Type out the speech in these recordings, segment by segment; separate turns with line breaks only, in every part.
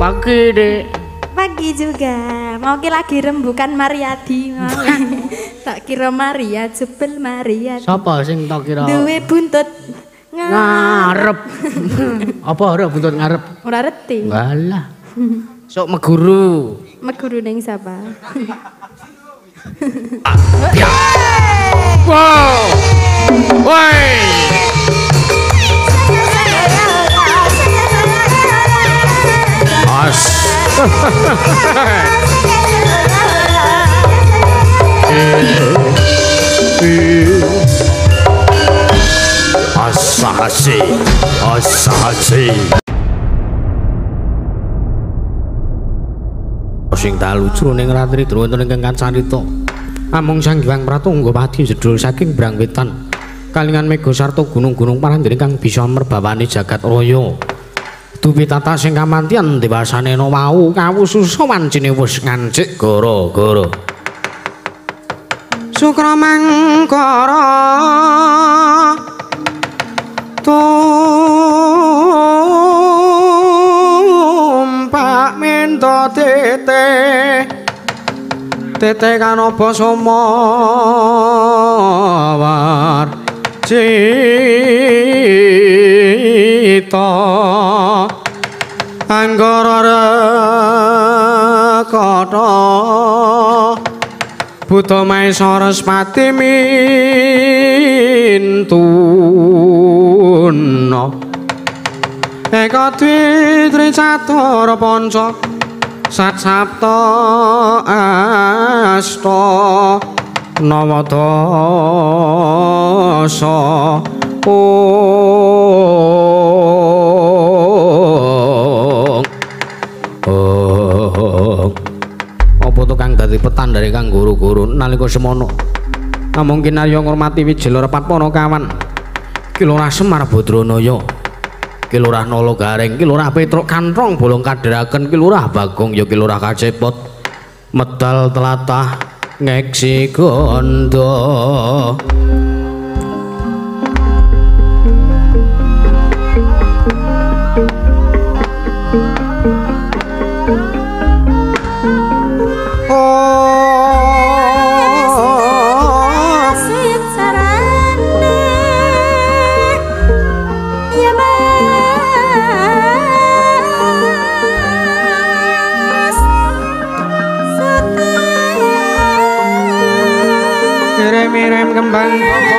Pagi, Dek.
Pagi juga. Mau ki lagi rembukan Mariadi. tak kira Maria jebel Maria.
Sapa sing tak kira
Duwe buntut
ngarep. Apa ora buntut ngarep?
Ora reti.
Walah. Sok meguru.
Meguru ning sapa?
Wow. Woi. Asasi. Asasi. sing dalu jroning ratri drona ingkang kacarita amung sang hyang pratungga pati jedul saking brang wetan kalingan mega sarta gunung-gunung parandene kang bisa merbawani jagat raya dupi tata sing kamantian dewasane no wau kawususa wancine wis ngancik gara-gara. Sukra mangkara tumpak mento tete tete kanopo somawar cita anggara rekata Buta Maesara Spati mintuna Eka Catura Panca Sat Sapta Asta Apa to kang dadi petandare kang guru-guru nalika semono namung kinarya ngurmati wijil repat para kawan kilurah Semar Badranaya kilurah Nala Garing kilurah Petruk Kantrong bolong kadheraken kilurah Bagong ya kilurah Kacepot medal telatah ngeksi gondo
bang. bang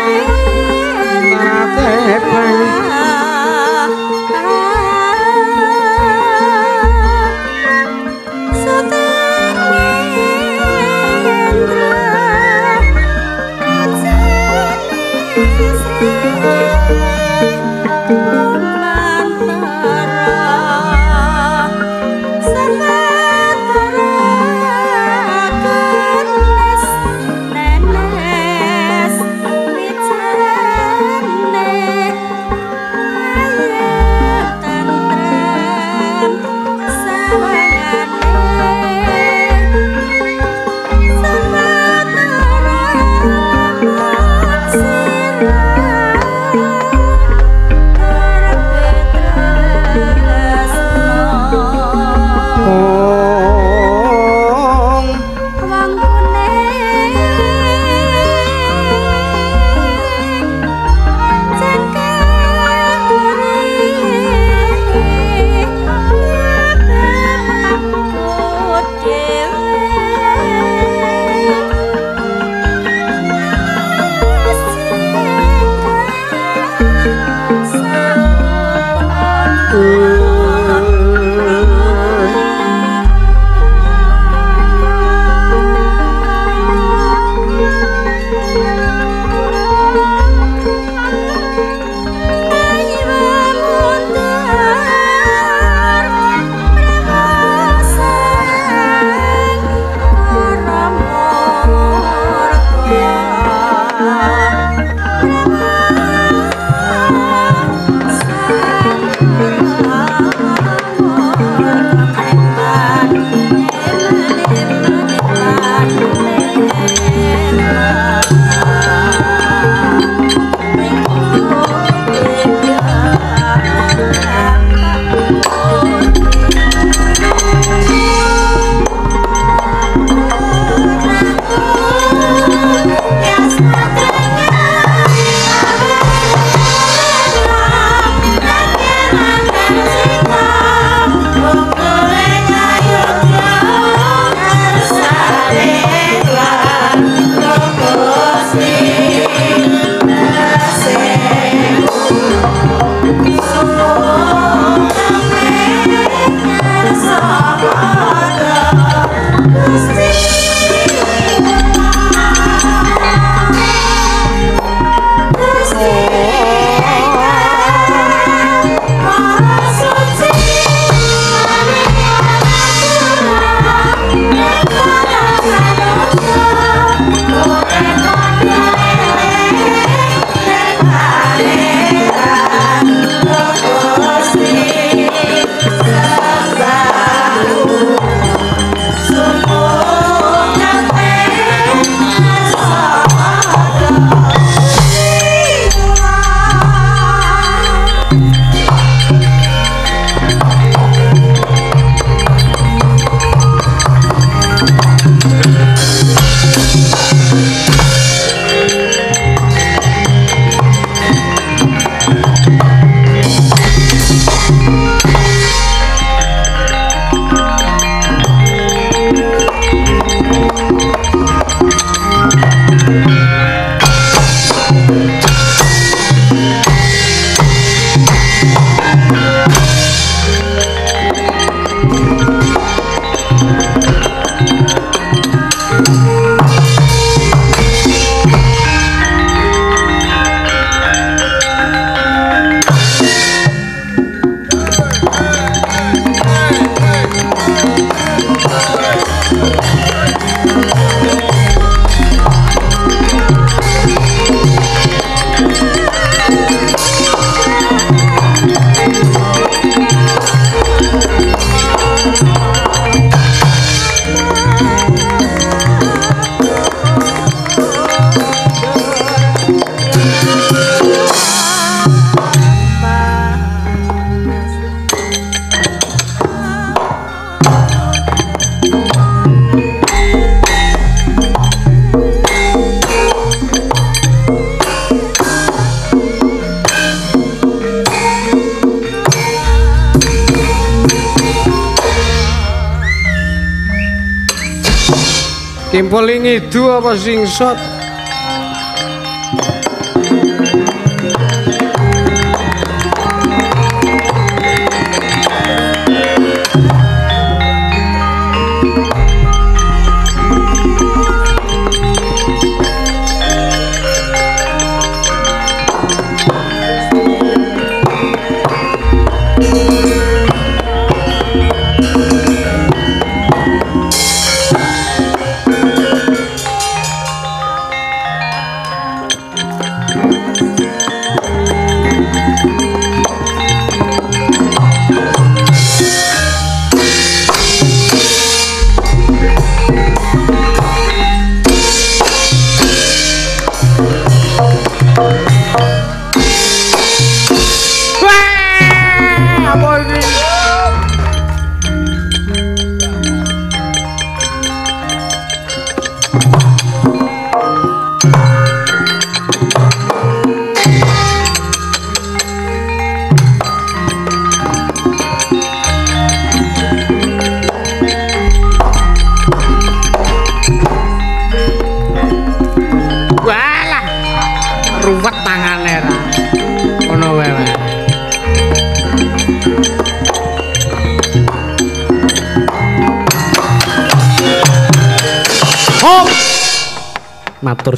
Kimpul ngidu apa singsot? matur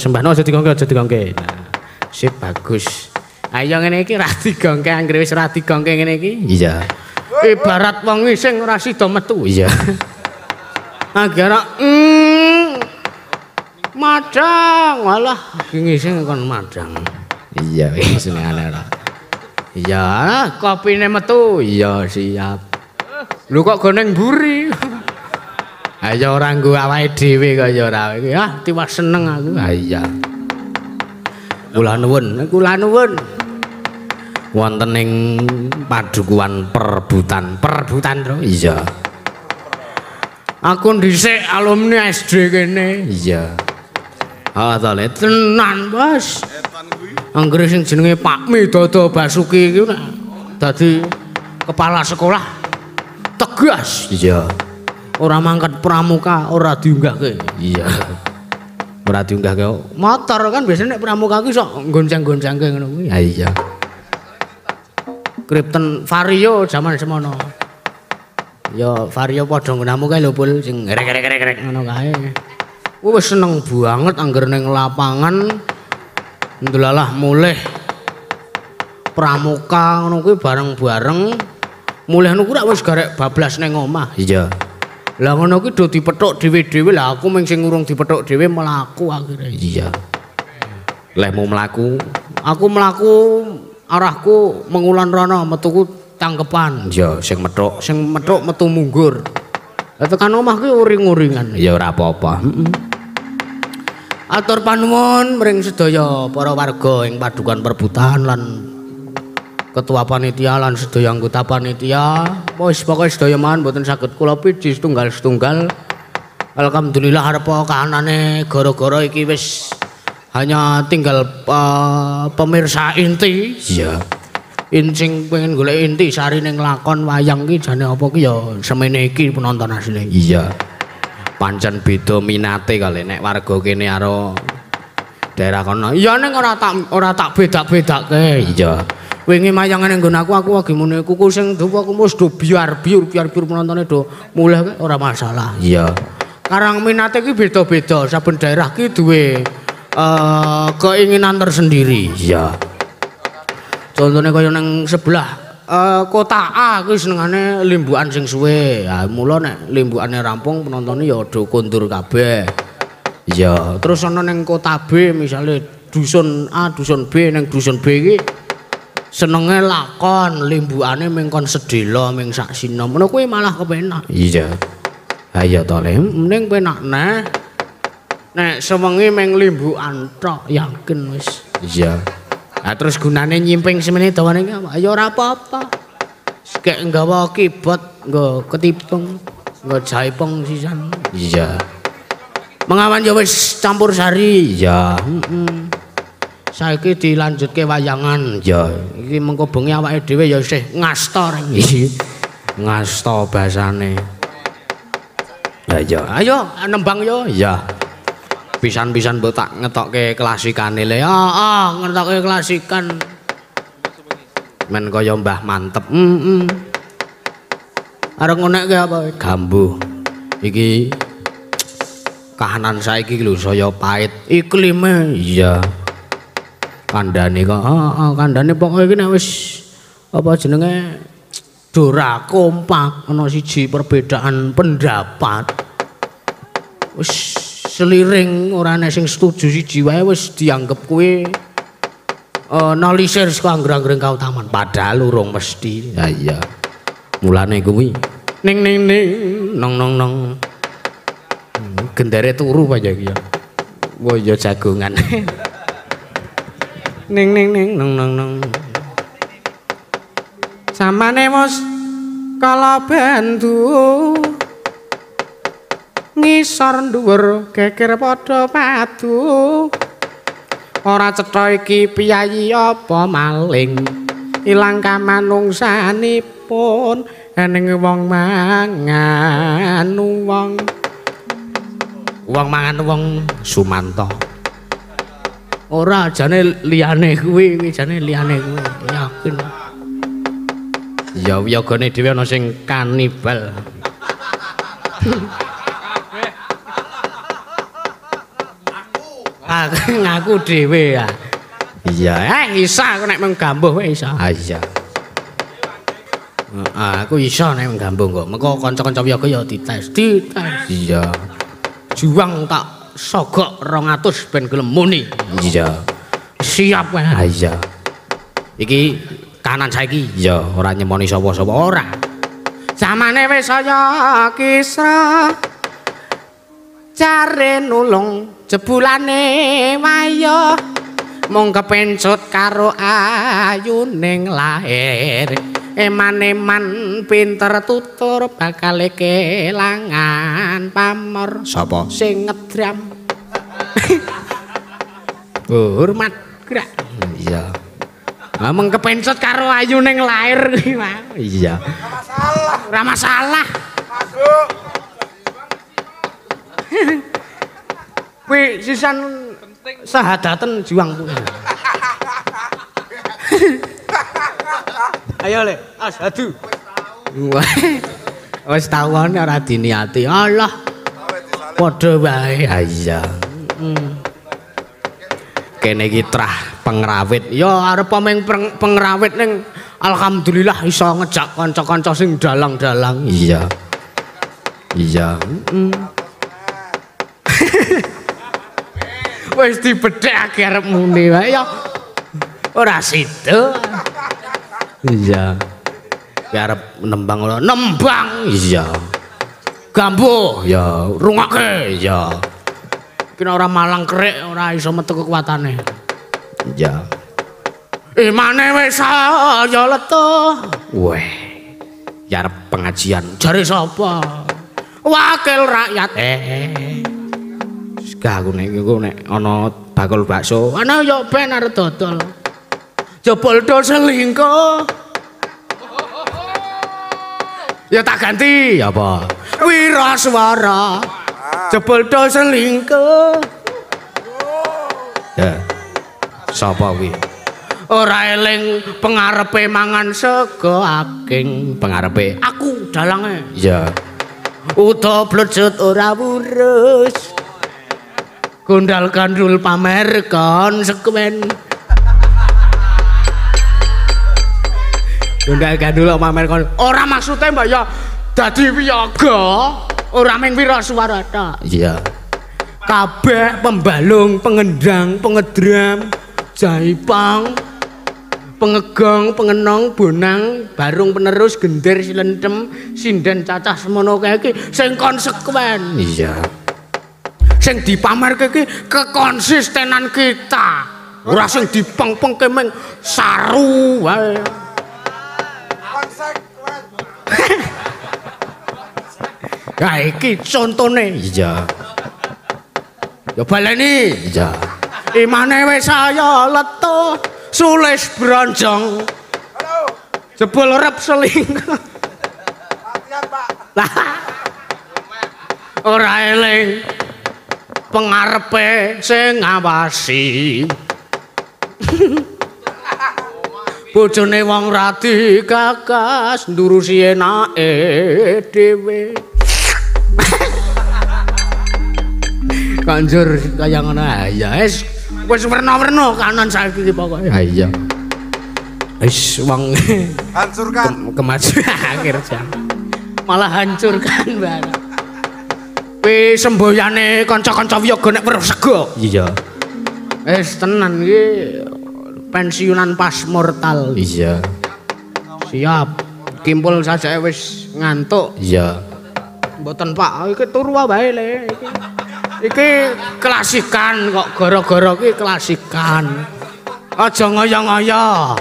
sembah no aja digongke aja digongke. Nah, sip bagus. Ayo ngene iki ra digongke anggere wis ra digongke ngene iki. Iya. Ibarat wong sing ora sida metu. Iya. Agar mm, madang. Walah ngising kon madang. Iya wis ngene ora iya kopine metu. Iya siap. Lu kok goneng buri Ayo ora nggo awake dhewe kaya ora. Ah, tiwas seneng aku. Ha iya. Kula nuwun, kula nuwun. Wonten ing padukuan perbutan, perbutan to? Iya. Aku dhisik alumni SD kene. Iya. Ah, ta le tenan, Bos. Anggere sing jenenge Pak Midodo Basuki iki dadi kepala sekolah tegas. Iya. Ora mangkat pramuka ora diunggahke. Iya. Ora diunggahke motor kan biasanya nek pramuka ku sok gonceng-goncengke ngono kuwi. Ha iya. Krypton Vario zaman semono. Ya Vario padha nggunamu kae lho pul sing rek-rek-rek ngono kae. Wis seneng banget angger ning lapangan ndelalah mulih pramuka ngono kuwi bareng-bareng. Mulih niku rak wis garek bablas ning omah. Iya Lah ngono kuwi do dipethuk dhewe-dhewe lah aku mung sing urung dipethuk dhewe mlaku akhire. Iya. Leh mau mlaku, aku mlaku arahku mengulan rono metuku tangkepan. Iya, sing methuk, sing methuk metu munggur. Lah tekan omah kuwi uring-uringan. Ya ora apa-apa. Heeh. Atur panuwun mring sedaya para warga ing padukan perbutan lan ketua panitia lan sedaya anggota panitia. Wis pokoke sedaya man mboten saged kula piji setunggal setunggal alhamdulillah arep kahanane gara-gara iki wis hanya tinggal uh, pemirsa inti. Iya. Incing pengen golek inti sari ning lakon wayang iki jane apa ki? Ya semene iki penonton asline iya. Pancen beda minate kali nek warga kene karo daerah kono. Iya ning ora tak ora tak bedak-bedake iya wingi mayangane nggon aku aku lagi mune kuku sing duwe aku wis do biar biur biar biur penontone do mulih ora masalah. Iya. Karang minate iki beda-beda saben daerah ki duwe uh, keinginan tersendiri. Iya. Contohnya kaya nang sebelah uh, kota A kuwi senengane limbukan sing suwe. Ya mula nek limbukane rampung penontone ya do kondur kabeh. Iya. Terus ana ning kota B misale dusun A dusun B ning dusun B iki senenge lakon limbukane ming kon sedela ming sak sinom ngono kuwi malah kepenak. Iya iya to le. Mending penak neh nek sewengi ming limbukan tok yakin wis. Iya. Nah terus gunane nyimping semene dawane ya ora apa-apa. Kek nggawa kibot nggo ketipeng nggo jaipeng sisan. Iya. Mengawan ya wis campur sari. Iya heeh saiki dilanjutke wayangan ya iki mengko bengi awake dhewe ya isih ngasta iki ngasta basane ya ayo nembang yo ya pisan-pisan mbok tak ngetokke klasikane le. Ah, ah ngetokke klasikan. Men kaya Mbah Mantep. Heeh. Arep ngonek apa? Gambuh. Iki kahanan saiki lho saya pahit. Iklime iya. Kandhane kok heeh, ah, kandhane pokoke iki nek wis apa jenenge dora kompak ana siji perbedaan pendapat. Wis seliring ora ana sing setuju siji wae wis dianggep kuwi uh, nalisir saka anggrang-anggrang kautaman padahal urung mesti. Ya iya. Mulane kuwi ning ning ning nong nong nong. Hmm, gendere turu iki ya. Wah ya jagongan. ning ning ning nong nong nong. Samane mos kala bantu. Ngisor dhuwur geger padha padu ora cetha iki piyayi apa maling. Ilang kamanungsanipun ening wong mangan wong. Wong mangan wong sumanto ora jane liyane kuwi jane liyane kuwi. Yakin. Ya yogane dhewe ana sing kanibal. Aku ngaku dhewe ya. Iya eh isa aku nek menggambuh wae isa. Ah iya. Aku isa nek menggambuh kok. Mengko kanca-kanca yoga ya dites dites. Iya. Juang tak sogok 200 ben gelem muni iya. Siap wae ah iya. Iki kanan saiki. Ya ora nyemoni sapa-sapa ora. Zamane wis saya kisra care nulung jebulane wayo mung kepencut karo ayuning lahir eman-eman pinter tutur bakal kelangan pamor sapa sing ngedram hormat gerak iya Ameng kepencut karo ayu ning lair Iya. Ora masalah. Masuk. Kuwi sisan sahadaten juang kuwi. Ayo le, asadu. Wis tawone ora diniati. Allah. Padha wae. Iya. Hmm. Kene iki trah pengrawit ya arep pemeng pengrawit ning alhamdulillah iso ngejak kanca-kanca sing dalang-dalang iya iya mm. wis dibedhek arep muni wae ya ora sida iya arep nembang ora nembang iya gambuh ya rungake iya kena ora malang krek ora iso metu kekuatane Ya. Eh mane wis saya leto. Weh. Ya arep pengajian. Jare sapa? Wakil rakyat. Eh. Gak aku nek iku nek ana bakul bakso, ana yo ben arep dodol. Jebol dol selingkuh. Ya tak ganti apa? Wiraswara. Jebol dol selingkuh. Ya. sapa kuwi ora eling pengarepe mangan sego aking pengarepe aku dalange iya uta blecut ora wurus gondal kandul pamer kon sekwen. Gondal kandul pamer kon. Ora maksude mbak ya. Dadi wiyaga ora ming wiraswara ta iya. Kabeh pembalung pengendang pengedram jaipang pengegong pengenong bonang barung penerus gender silentem sinden cacah semono kae iki sing konsekuen iya sing dipamerke iki kekonsistenan kita ora sing dipeng-peng kemeng saru wae Ya iki contone. Iya. Ya baleni. Iya. imane wis saya leto sulis bronjong jebul rep seling latihan pak ora eling pengarepe sing ngawasi. Bojone wong radi gagas ndurusi enake dhewe. Kanjur kaya ngono ya wis wis werna-werna kanan saiki pokoke. Ha iya. Wis wong
hancurkan.
Kemajuan akhir jam. Malah hancurkan barang Pi semboyane kanca-kanca wiyaga nek weruh sego. Iya. Wis tenan iki pensiunan pas mortal. Iya. Siap. Kimpul saja wis ngantuk. Iya. Mboten Pak, iki turu wae le iki. Iki klasikan kok gara-gara iki klasikan. Aja ngoyo-ngoyo.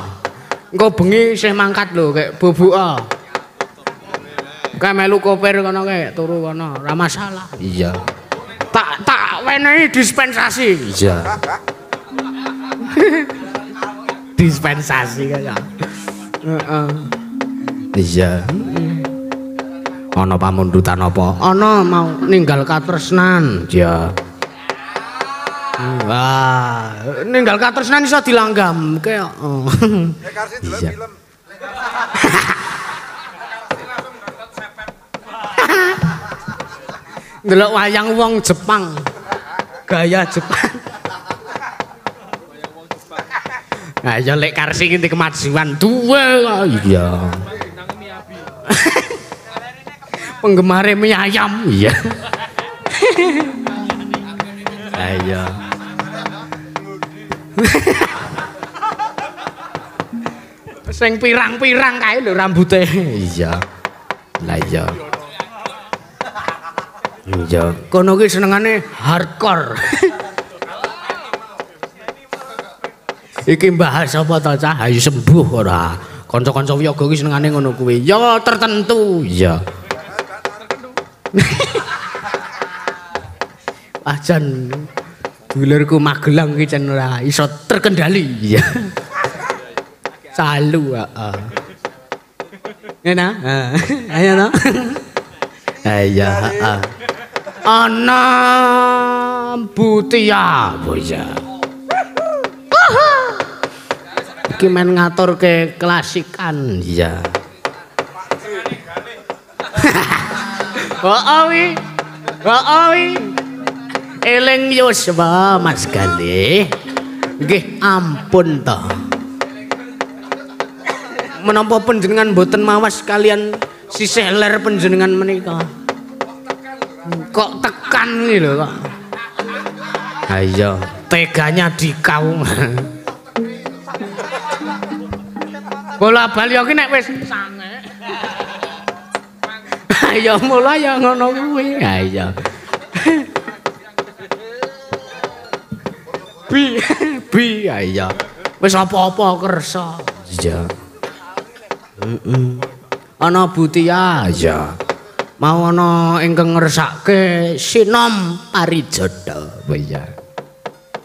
Engko bengi isih mangkat lho kek bubuka. Kayak melu koper kono kayak turu kono, ora masalah. Iya. Tak tak wenehi dispensasi. Iya. dispensasi kaya. Heeh. Iya. Ana pamundutan apa? Ana mau ninggal katresnan. Iya. Wah, ninggal katresnan iso dilanggam kayak. Oh. Iya. Ndelok wayang wong Jepang. Gaya Jepang. Nah, ya lek karsi iki kemajuan duwe. Iya. Penggemar mie ayam. Iya. Ayo. Sing pirang-pirang kae lho rambute. Iya. Lah iya. Iya, kono ki senengane hardcore. Iki bahas apa to, Cah? Ayo sembuh ora. Kanca-kanca wiyaga ki senengane ngono kuwi. Ya tertentu, iya. Ajan dulurku Magelang ki jan ora iso terkendali, iya. Salu, heeh. Ngene, Ayo no. Iya, heeh. ana butia boya iki men ngatur ke klasikan ya oh wi oh wi eling yuswa mas gali nggih ampun to menapa panjenengan boten mawas kalian sisih ler panjenengan menika. Kok tekan nih lho kok? Ayo teganya dikau bola bali iki nek wis sange. Ayo mulai ya ngono kuwi. Ayo bi bi ayo wis apa-apa kersa. Iya. Heeh ana butia ya mau ana ingkang ngersake sinom parijata iya.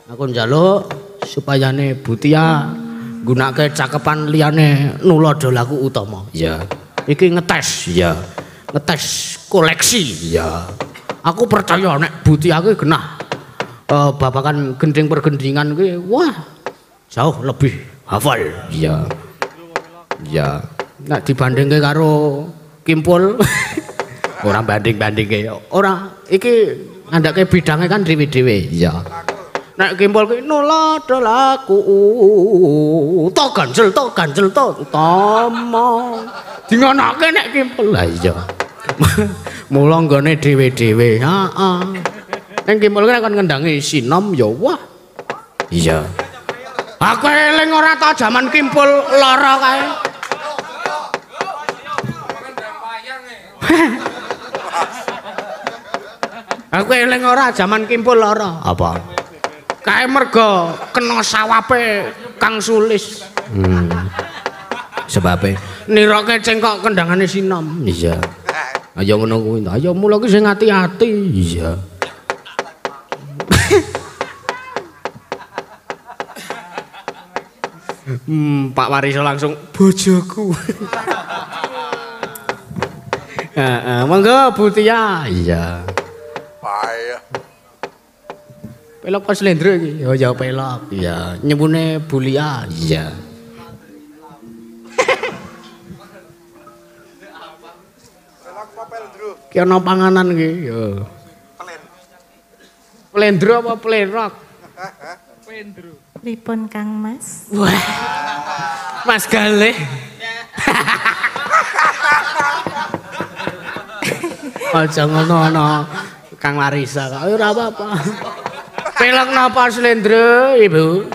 Aku njaluk supayane butia gunake cakepan liyane nulodo laku utama. Iya. Iki ngetes. Iya. Ngetes koleksi. Iya. Aku percaya nek butia ki genah. Uh, babakan gending pergendingan ki wah jauh lebih hafal. Iya. Iya nek dibandingke karo kimpul ora banding-bandingke. Ora iki ngandake bidange kan dhewe-dhewe. Iya. Nek kimpul ki nulodo laku to ganjel to ganjel to utama dingonake nek kimpul. Lah iya. Mula nggone dhewe-dhewe. Heeh. Ning kimpul kan kon ngendangi sinom ya wah. Iya. Aku eling ora ta jaman kimpul lara kae Aku eling ora jaman kimpul lara. Apa? Kae mergo kena sawape Kang Sulis. Hmm. Sebabe niroke cengkok kendangane sinom. Iya. Ayo ngono kuwi. Ayo mula ki sing ati-ati. Iya. hmm, Pak Wariso langsung bojoku. Heeh, monggo Bu Tia. Iya. Pelok pas Lendro iki. Oh ya pelok. Iya, nyebune Bulia. Iya.
Pelak apa pelendro?
Ki ana panganan iki. Yo.
Pelen.
Plendro apa plerok?
Pripun Kang Mas?
Wah. Mas Gale. Aja ngono ana Kang Larisa. Ayo ora apa-apa. Pelok napa Slendro, Ibu?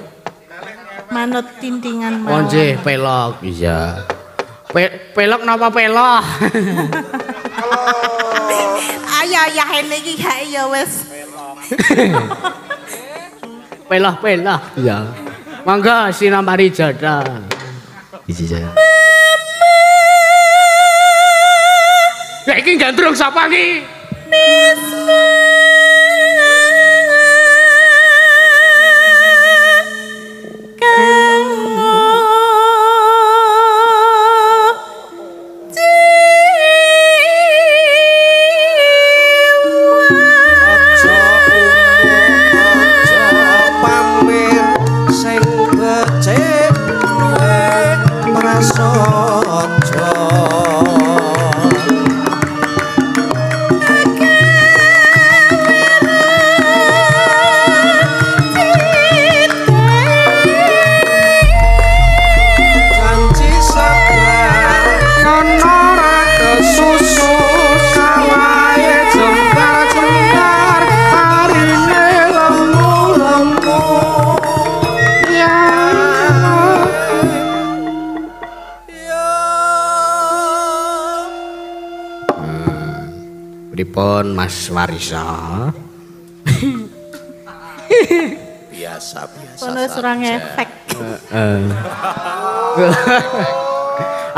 Manut tintingan
Oh
mawon.
nggih, pelok. Iya. Pe pelok napa pelok?
Ayo ya ini iki gak ya wis.
pelok pelok. Iya. Mangga sinambari jada. Iya. Ya iki gandrung sapa iki?
Aja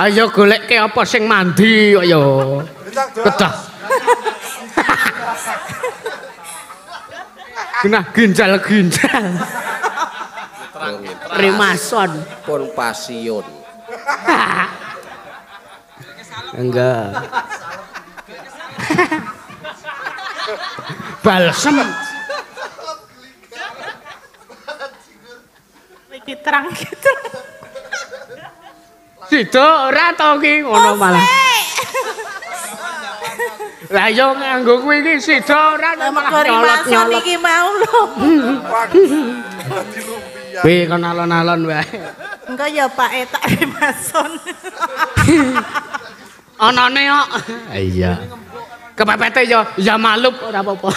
Ayo goleke apa sing mandi ayo. Kedah. Genah ginjal-ginjal. Rimason.
pun pasion
Enggak. Balsem. Sido ora to ki ngono malah. Lah yo nganggo kuwi iki sido ora malah
Mergo rimason
nyolot-nyolot.
iki mau lho.
Wih kon alon-alon wae.
Engko ya Pak Etak rimason.
Anane kok. Iya. Kepepete yo ya malup ora apa-apa.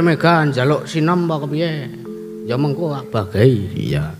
Piye Mega njaluk sinom apa kepiye? Ya mengko bagai iya.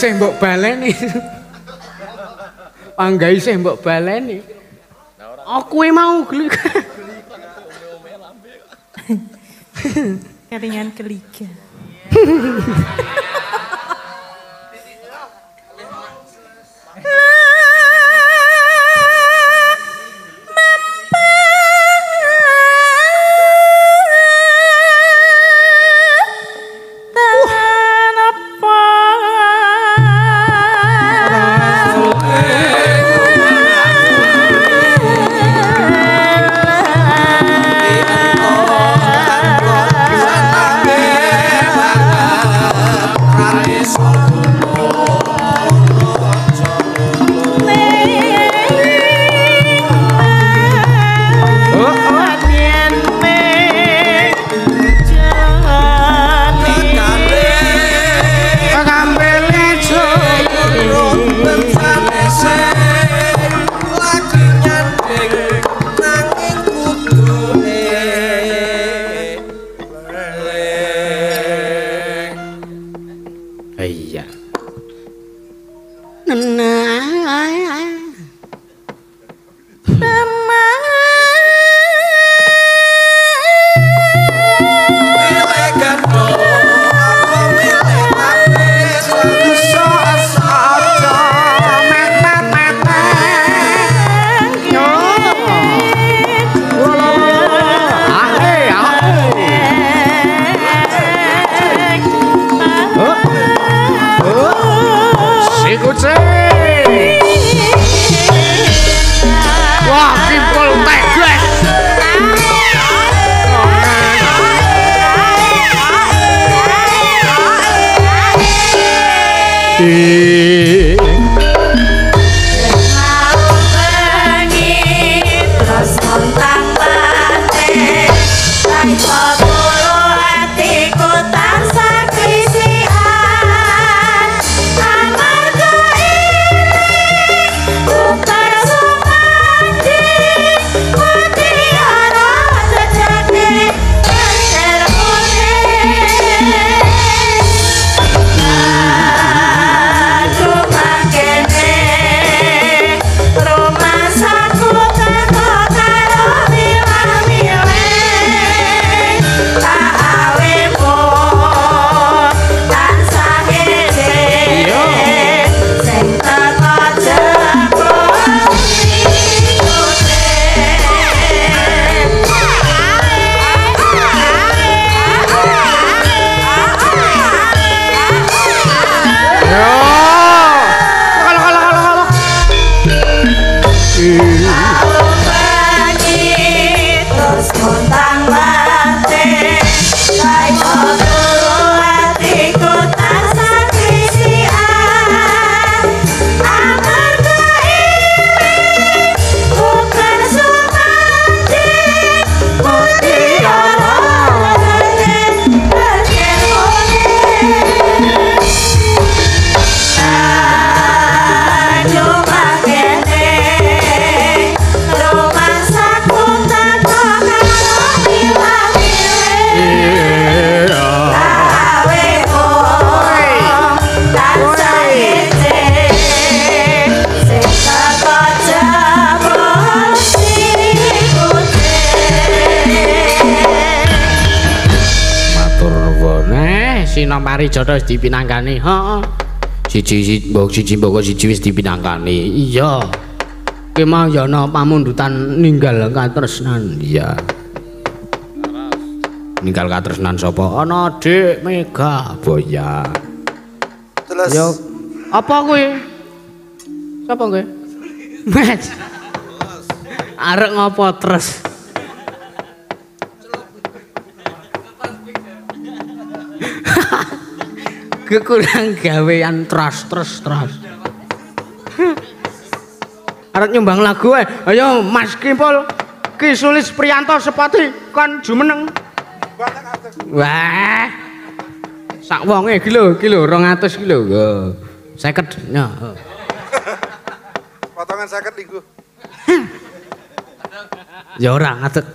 Sih mbok baleni. Panggai sih mbok baleni. Aku e mau geli.
Keringan keliga.
Jodoh wis dipinangkani. Heeh. Siji siji mbok siji mbok siji wis dipinangkani. Iya. Ki mau ya ana pamundutan ninggal katresnan. Iya. Ninggal katresnan sapa? Ana Dik Mega Boya.
Terus
Yo. Apa kuwi? Sapa kuwi? Mas. Arek ngopo terus? Kekurang gawean terus terus terus. Arek nyumbang lagu ae. Ayo Mas Kimpul. Ki Sulis Priyanto sepati kon jumeneng. Wah. Sak wonge iki lho, iki lho 200 iki lho. Yo. 50 nya.
Potongan seket iku.
Ya ora ngatut.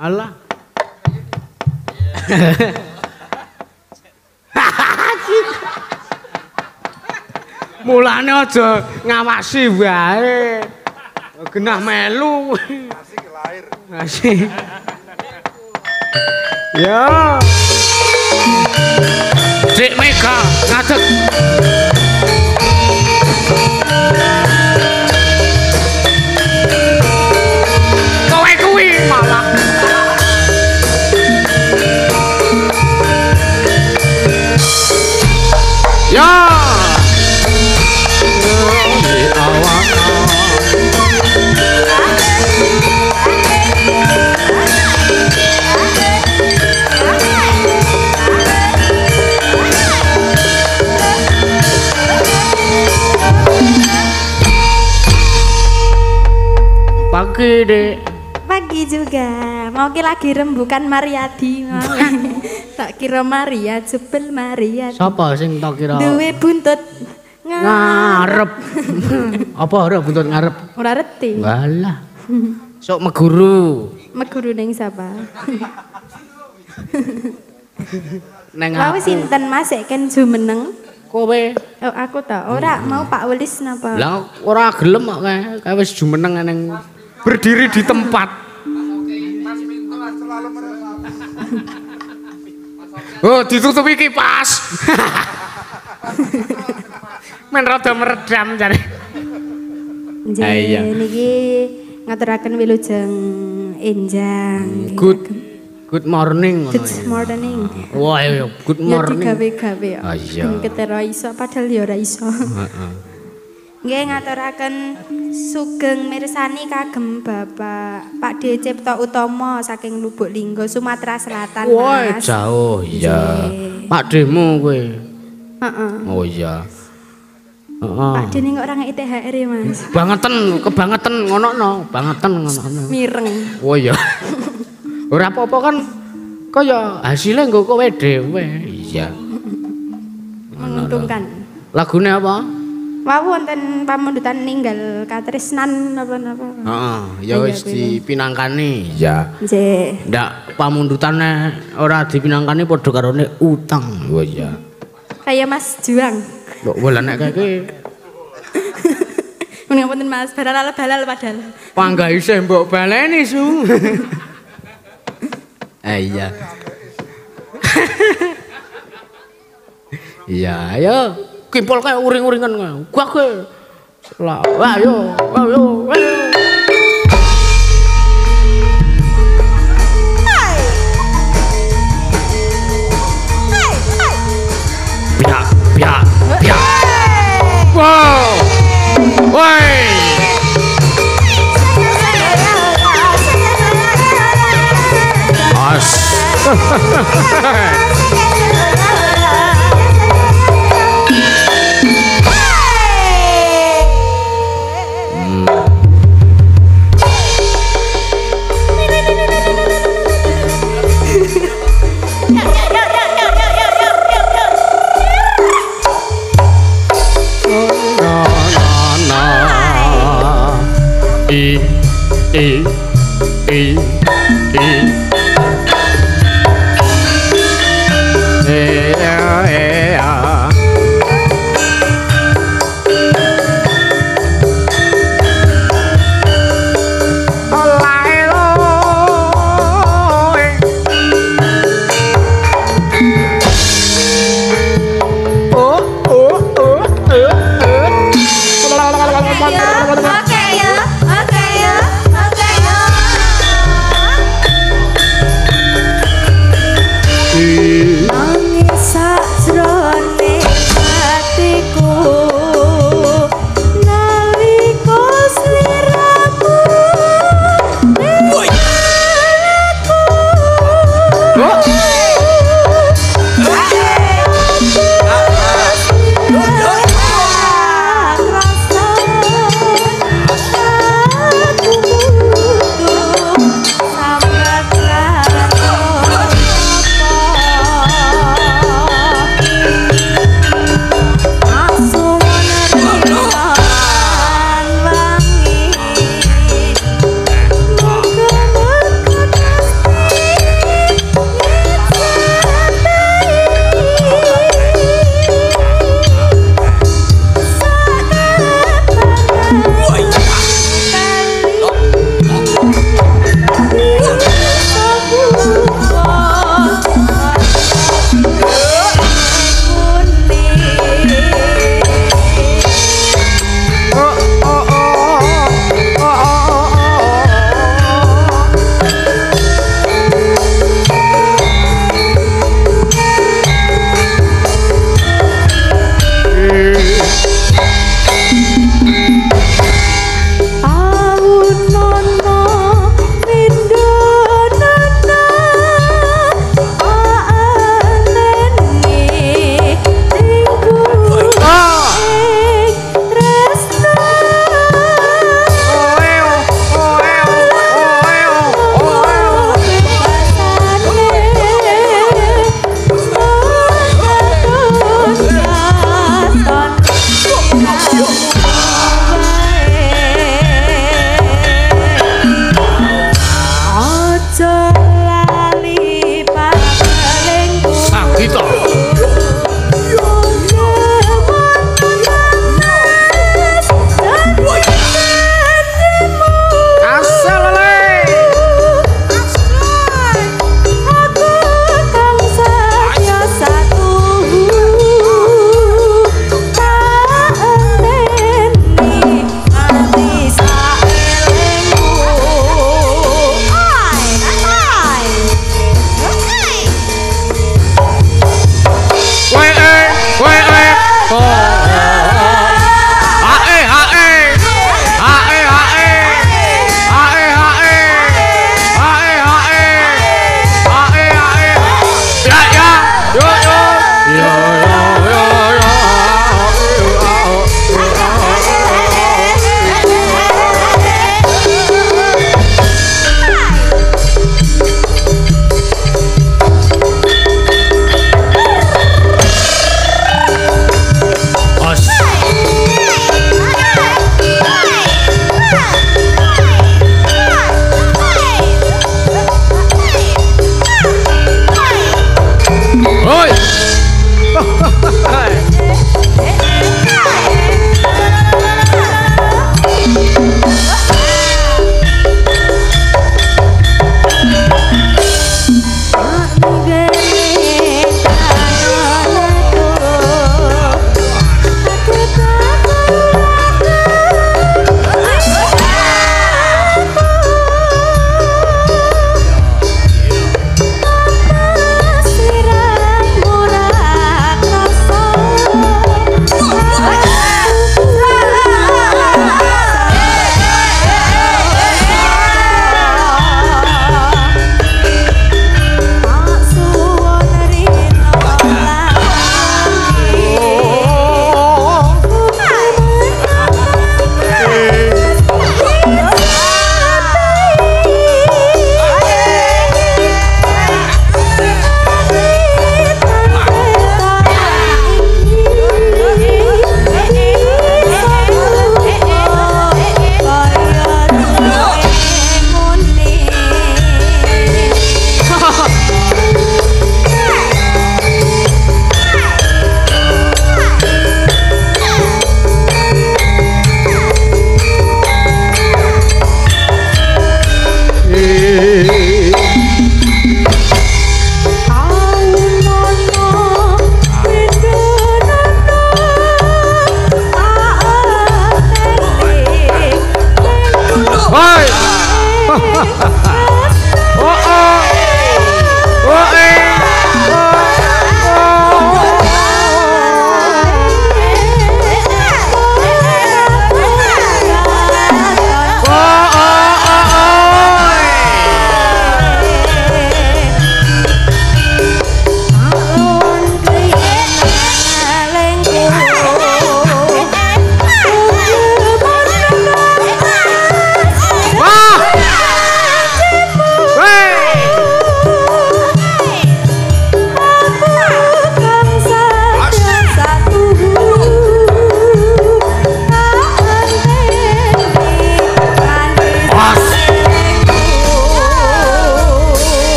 Alah. Mulane aja ngawasi wae. Genah melu.
Asik lahir.
Ya. Dik Mega ngadeg. Kowe kuwi malah. Ya. Pagi, Dek.
Pagi juga. Mau ki lagi rembukan Mariadi. tak kira Maria jebel Maria.
Sapa sing tak kira
Duwe buntut
ngarep? Apa ora buntut ngarep?
Ora reti.
Walah. Sok meguru.
Meguru ning sapa?
Neng
Mau
aku.
sinten Mas ken jumeneng?
Kowe.
Oh, aku ta. Ora mau Pak Welis napa?
Lah ora gelem kok kae. Kae wis jumeneng neng berdiri di tempat. Oh, ditutupi kipas. Men rada meredam jare.
Nggih,
Ah, iya.
niki ngaturaken wilujeng enjang.
Good good morning ngono
Good morning.
Wah, iya, good
Ya
morning.
digawe-gawe ya.
Ah, iya.
Ben iso padahal ya ora iso.
Heeh.
Nggih ngaturaken sugeng mirsani kagem Bapak Pak D Cipta Utama saking Lubuk Linggo Sumatera Selatan.
Wah,
Mas.
jauh.
Nggih.
Pak Demo kowe.
Heeh.
Oh iya. Heeh.
Pak D kok ora ngeki THR ya, Mas.
Bangetan, kebangetan ngono no, bangetan ngono.
Mireng.
Oh iya. Ora apa-apa kan kaya hasilnya nggo kowe dhewe. Iya.
Menguntungkan.
Lagune apa?
Wau wonten pamundutan ninggal katresnan napa-napa.
Heeh, ya wis
kuwi.
dipinangkani. Iya.
Nggih.
Ndak pamundutane ora dipinangkani padha karone utang. Oh iya.
Kayak Mas Juang.
Kok bola nek kae iki
Mending wonten Mas balal balal padahal.
pangga isih mbok baleni su. eh iya. Iya, ayo kimpul kae uring-uringan kae. Gua kowe. Lah, ayo, ayo, ayo. Piak, piak, piak. Wow. Woi. As. i i i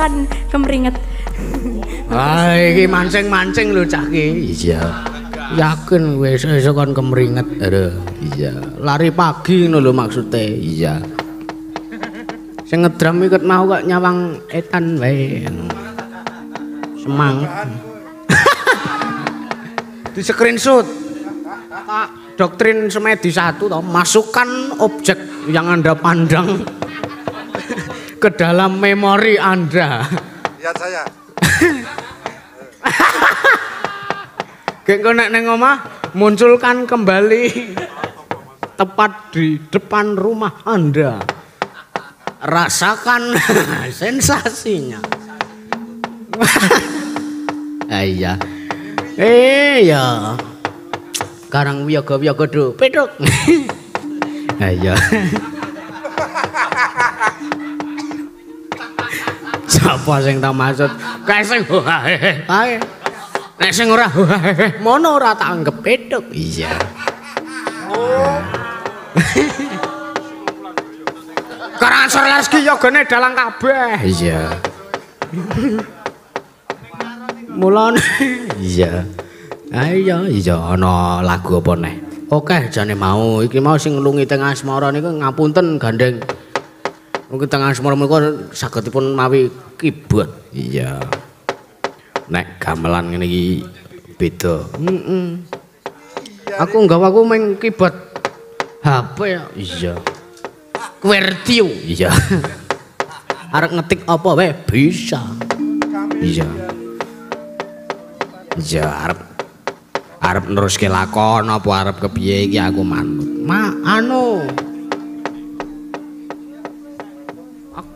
kan kemeringet.
Ah, iki mancing-mancing lho cah ki. Iya. Yakin kowe esuk-esuk kon kemringet. Aduh, iya. Lari pagi ngono lho maksude. Iya. Sing ngedram ikut mau kok nyawang etan wae. Semang. Di screenshot. Pak doktrin semedi satu toh, masukkan objek yang Anda pandang ke dalam memori Anda.
Lihat saya.
Kok nek ning omah munculkan kembali tepat di depan rumah Anda. Rasakan sensasinya. Ah, iya. Eh ya. Karang wiyaga-wiyaga do pedok. Ah, Sapa sing tak maksud? Kae sing hae. Hae. Nek sing ora mono ora tak anggap pedok. Iya. Karangan Sor Laski yogane dalang kabeh. Iya. Mulane iya. Ah iya iya ana lagu apa neh? Oke jane mau iki mau sing nglungi teng asmara niku ngapunten gandeng. Mungkin teng asmara menika sagedipun mawi keyboard. Iya. Nek gamelan ngene iki beda. Heeh. Aku nggawa aku meng keyboard HP ya. Iya. QWERTY iya. Arek ngetik apa wae bisa. Iya. Iya arep arep neruske lakon apa arep kepiye iki aku manut. Ma anu.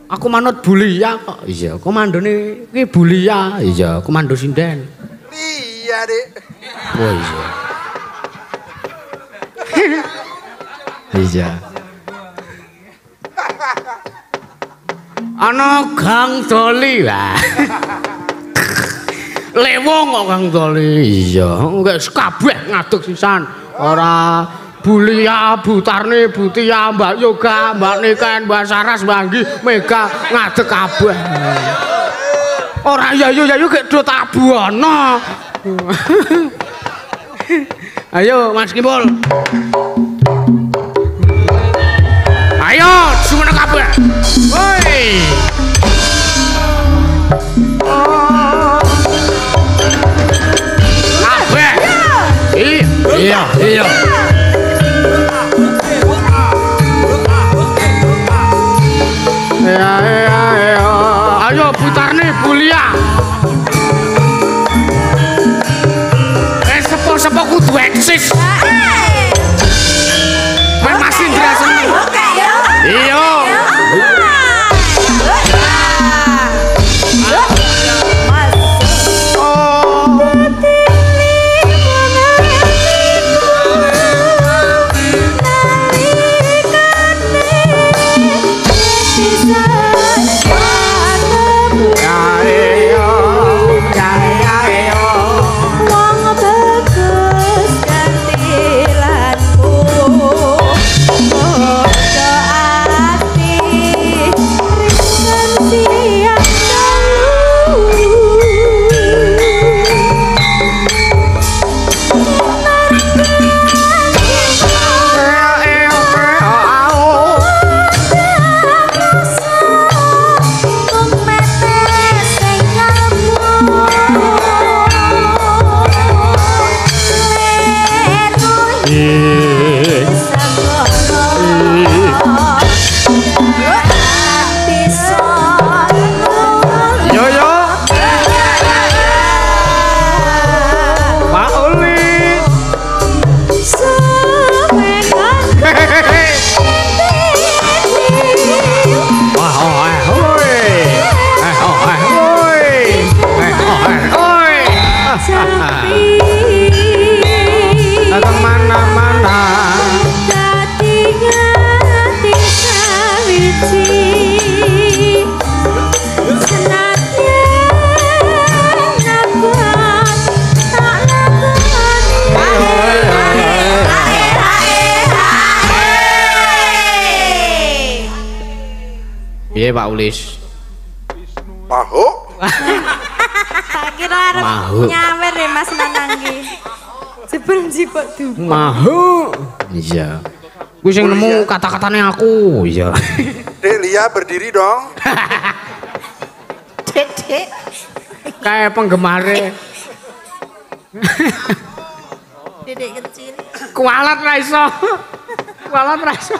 Aku manut Bulia kok. Iya, komandone iki Bulia. Iya, komando sinden.
Iya, Dik.
Oh iya. iya. Ana Gang Doli wah. Lewong kok Gang Doli. Iya, wis kabeh ngadeg sisan. Ora Bulia, Butarni, Butia, Mbak Yoga, Mbak Niken, Mbak Saras, Mbak Anggi, Mega ngadeg kabeh. Ora yayu yayu gek do tabuana. Ayo Mas Kimpul. Ayo semua kabeh. Woi. Kabeh. Iya. Iya,
Pak Ulis?
Mahuk.
Tak kira arep nyawer ya Mas Nananggi. Jebul jipuk du.
Mahu. Iya. Kuwi sing nemu kata-katane aku. Iya.
Dek Lia berdiri dong.
Dedek.
Kayak penggemare
Dedek kecil.
kualat ra iso. Kualat ra iso.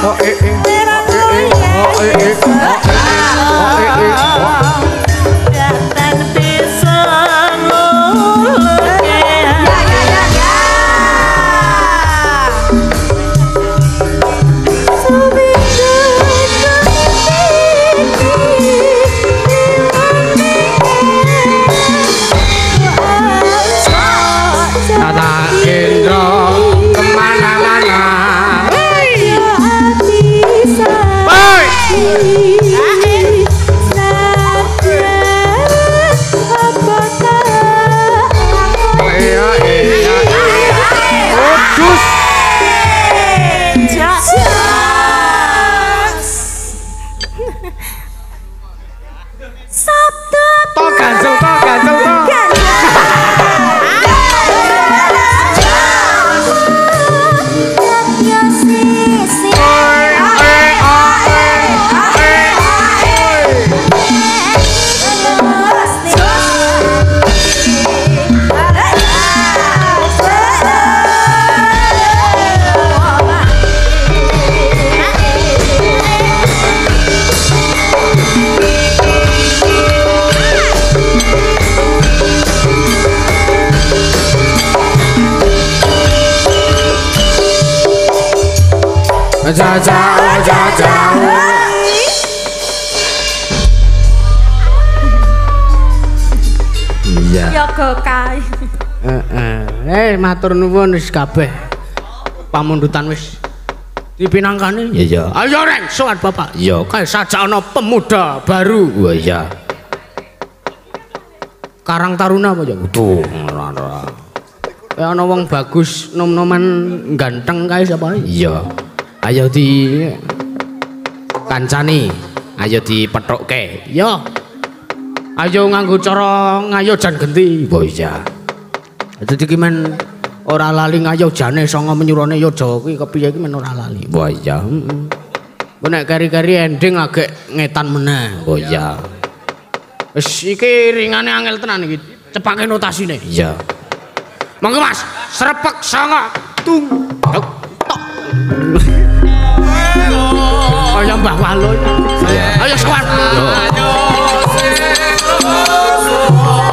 Tata Jaja, jaja. Iya.
Yoga kai.
Heeh. Eh, matur nuwun wis kabeh. Pamundutan wis dipinangkani. Ya ya. Ayo reng, sowan Bapak. Ya, kae saja ana pemuda baru. Wah iya. Karang Taruna apa ya? Ora. Kayak ana wong bagus, nom-noman ganteng kae sapa? Iya. Ayo di kancani. Ayo dipethokke. Yo. Ayo nganggo cara ngayojan genti. Wah iya. Dadi ki men ora lali ngayojane sanga menyurane yoja kuwi kepiye ki men ora lali. Wah iya. heeh. Nek kari-kari ending agek ngetan meneh. Wah iya.
Wis iki ringane angel tenan iki. Cepake notasine.
Iya.
Monggo Mas, srepek sanga tung. Tok. i used to know